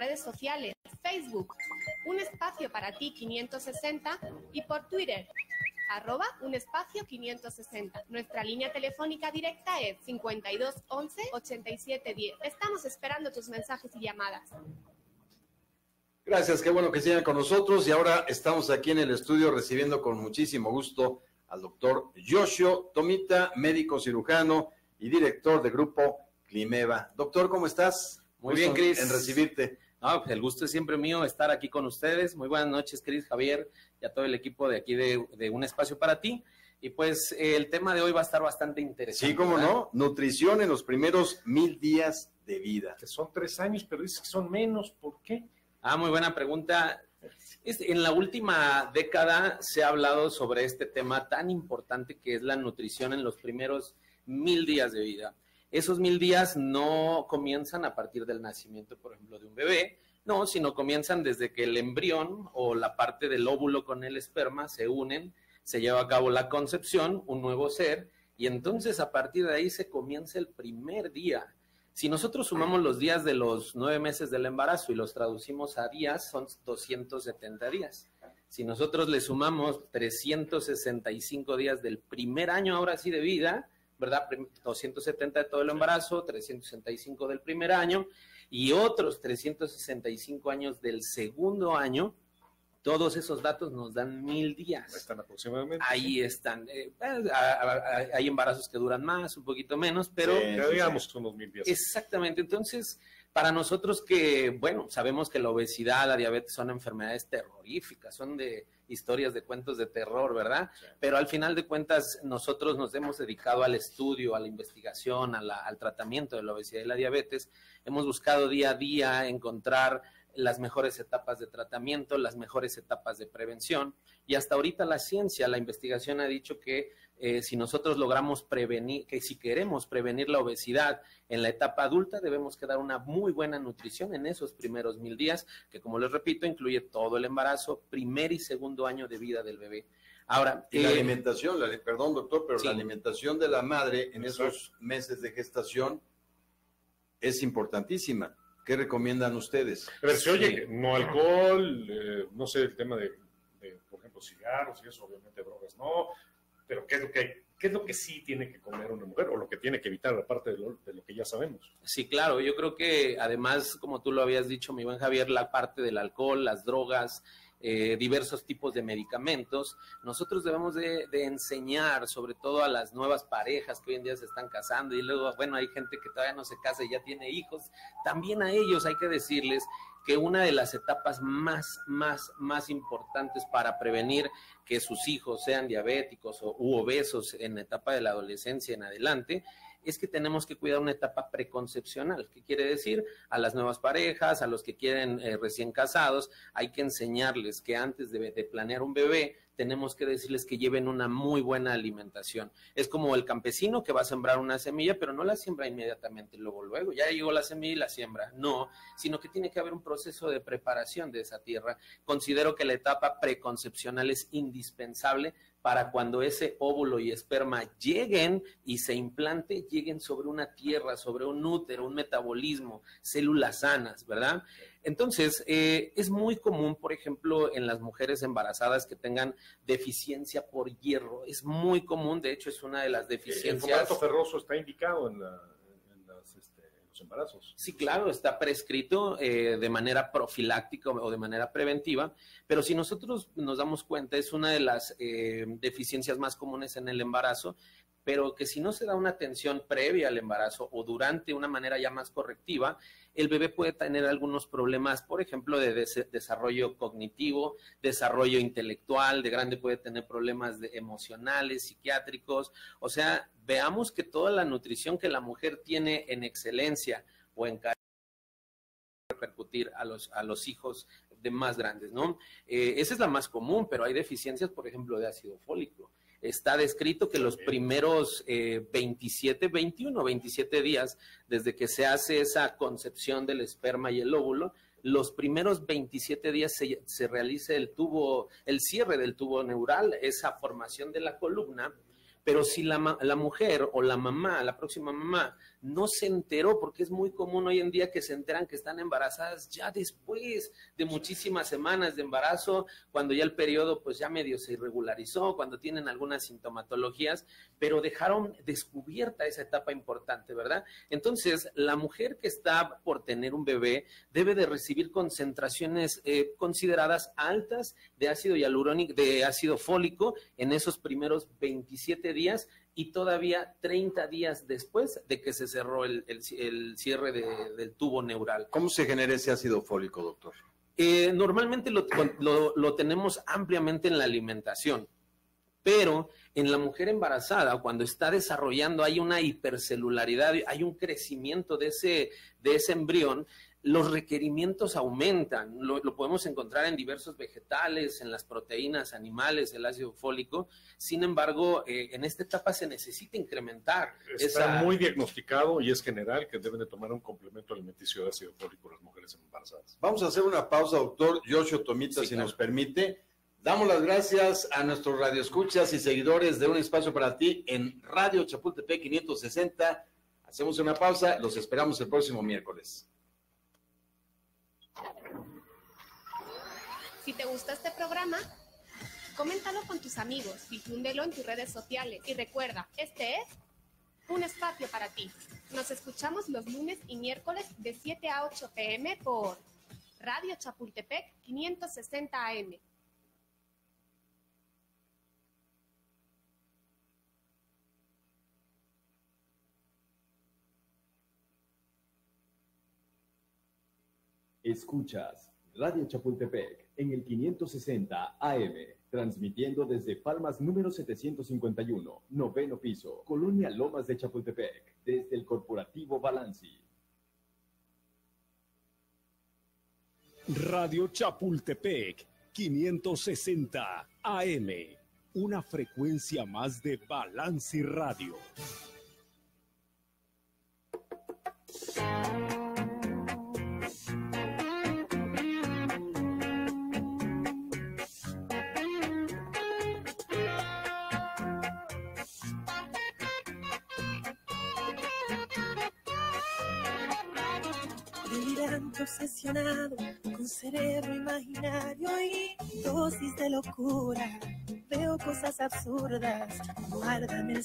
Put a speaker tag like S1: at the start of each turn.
S1: redes sociales, Facebook, un espacio para ti 560 y por Twitter, arroba un espacio 560. Nuestra línea telefónica directa es 52 11 87 10. Estamos esperando tus mensajes y llamadas.
S2: Gracias, qué bueno que sigan con nosotros y ahora estamos aquí en el estudio recibiendo con muchísimo gusto al doctor Yoshio Tomita, médico cirujano y director de grupo Climeva. Doctor, ¿cómo estás?
S3: Muy bien, Cris.
S2: En recibirte.
S3: No, pues el gusto es siempre mío estar aquí con ustedes. Muy buenas noches, Cris, Javier y a todo el equipo de aquí de, Un Espacio para Ti. Y pues el tema de hoy va a estar bastante interesante.
S2: Sí, cómo no. Nutrición en los primeros mil días de vida.
S4: Que son tres años, pero dices que son menos. ¿Por qué?
S3: Ah, muy buena pregunta. En la última década se ha hablado sobre este tema tan importante que es la nutrición en los primeros mil días de vida. Esos mil días no comienzan a partir del nacimiento, por ejemplo, de un bebé, no, sino comienzan desde que el embrión o la parte del óvulo con el esperma se unen, se lleva a cabo la concepción, un nuevo ser, y entonces a partir de ahí se comienza el primer día. Si nosotros sumamos los días de los nueve meses del embarazo y los traducimos a días, son 270 días. Si nosotros le sumamos 365 días del primer año ahora sí de vida, ¿verdad? 270 de todo el embarazo, 365 del primer año, y otros 365 años del segundo año, todos esos datos nos dan mil días.
S4: Están aproximadamente.
S3: Ahí están. Eh, hay embarazos que duran más, un poquito menos, pero...
S4: digamos que son los mil días.
S3: Exactamente. Entonces, para nosotros que, bueno, sabemos que la obesidad, la diabetes son enfermedades terroríficas, son de historias de cuentos de terror, ¿verdad? Pero al final de cuentas, nosotros nos hemos dedicado al estudio, a la investigación, al tratamiento de la obesidad y la diabetes. Hemos buscado día a día encontrar las mejores etapas de tratamiento, las mejores etapas de prevención. Y hasta ahorita la ciencia, la investigación ha dicho que eh, si nosotros logramos prevenir, que si queremos prevenir la obesidad en la etapa adulta, debemos quedar una muy buena nutrición en esos primeros mil días, que como les repito, incluye todo el embarazo, primer y segundo año de vida del bebé. Ahora,
S2: y la eh, alimentación, perdón doctor, pero la alimentación de la madre en esos meses de gestación es importantísima. ¿Qué recomiendan ustedes?
S4: A ver, se oye, no alcohol, eh, no sé, el tema de, de, por ejemplo, cigarros y eso, obviamente drogas no, pero ¿qué es lo que, qué es lo que sí tiene que comer una mujer o lo que tiene que evitar, aparte de lo, de lo que ya sabemos?
S3: Sí, claro, yo creo que además, como tú lo habías dicho, mi buen Javier, la parte del alcohol, las drogas, eh, diversos tipos de medicamentos. Nosotros debemos de, enseñar, sobre todo a las nuevas parejas que hoy en día se están casando y luego, bueno, hay gente que todavía no se casa y ya tiene hijos. También a ellos hay que decirles que una de las etapas más, más, más importantes para prevenir que sus hijos sean diabéticos o, u obesos en la etapa de la adolescencia en adelante es que tenemos que cuidar una etapa preconcepcional. ¿Qué quiere decir? A las nuevas parejas, a los que quieren eh, recién casados, hay que enseñarles que antes de planear un bebé tenemos que decirles que lleven una muy buena alimentación. Es como el campesino que va a sembrar una semilla, pero no la siembra inmediatamente, luego, luego, ya llegó la semilla y la siembra. No, sino que tiene que haber un proceso de preparación de esa tierra. Considero que la etapa preconcepcional es indispensable para cuando ese óvulo y esperma lleguen y se implante, lleguen sobre una tierra, sobre un útero, un metabolismo, células sanas, ¿verdad? Entonces, eh, es muy común, por ejemplo, en las mujeres embarazadas que tengan deficiencia por hierro. Es muy común, de hecho, es una de las deficiencias.
S4: El ferroso está indicado en, este, los embarazos.
S3: Sí, claro, está prescrito eh, de manera profiláctica o de manera preventiva, pero si nosotros nos damos cuenta, es una de las eh, deficiencias más comunes en el embarazo pero que si no se da una atención previa al embarazo o durante una manera ya más correctiva, el bebé puede tener algunos problemas, por ejemplo, de desarrollo cognitivo, desarrollo intelectual, de grande puede tener problemas de emocionales, psiquiátricos, o sea, veamos que toda la nutrición que la mujer tiene en excelencia o en repercutir a los, a los hijos de más grandes, ¿no? Eh, esa es la más común, pero hay deficiencias, por ejemplo, de ácido fólico está descrito que los primeros 27, 21, 27 días desde que se hace esa concepción del esperma y el óvulo, los primeros 27 días se, se realiza el tubo, el cierre del tubo neural, esa formación de la columna, pero si la, la, mujer o la mamá, la próxima mamá, no se enteró, porque es muy común hoy en día que se enteran que están embarazadas ya después de muchísimas semanas de embarazo, cuando ya el periodo pues ya medio se irregularizó, cuando tienen algunas sintomatologías, pero dejaron descubierta esa etapa importante, ¿verdad? Entonces, la mujer que está por tener un bebé debe de recibir concentraciones eh, consideradas altas de ácido hialurónico, de ácido fólico en esos primeros 27 días y todavía 30 días después de que se cerró el, cierre del tubo neural.
S2: ¿Cómo se genera ese ácido fólico, doctor?
S3: Eh, normalmente lo, lo, tenemos ampliamente en la alimentación, pero en la mujer embarazada, cuando está desarrollando, hay una hipercelularidad, hay un crecimiento de ese, de ese embrión, los requerimientos aumentan. Lo, podemos encontrar en diversos vegetales, en las proteínas animales, el ácido fólico. Sin embargo, eh, en esta etapa se necesita incrementar.
S4: Está muy diagnosticado y es general que deben de tomar un complemento alimenticio de ácido fólico las mujeres embarazadas.
S2: Vamos a hacer una pausa, doctor Yoshio Tomita, si nos permite. Damos las gracias a nuestros radioescuchas y seguidores de Un Espacio para Ti en Radio Chapultepec 560. Hacemos una pausa, los esperamos el próximo miércoles.
S1: Si te gusta este programa, coméntalo con tus amigos, difúndelo en tus redes sociales y recuerda, este es un espacio para ti. Nos escuchamos los lunes y miércoles de 7 a 8 pm por Radio Chapultepec 560 AM.
S5: Escuchas Radio Chapultepec en el 560 AM, transmitiendo desde Palmas número 751, noveno piso, Colonia Lomas de Chapultepec, desde el Corporativo Balanci. Radio Chapultepec 560 AM, una frecuencia más de Balanci Radio.
S6: Obsesionado con cerebro imaginario y dosis de locura. Veo cosas absurdas, guárdame el